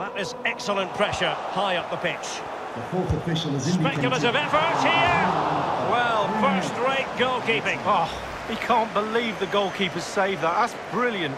That is excellent pressure high up the pitch. The fourth official is. Speculative effort here. Well, first-rate goalkeeping. Oh, he can't believe the goalkeeper saved that. That's brilliant.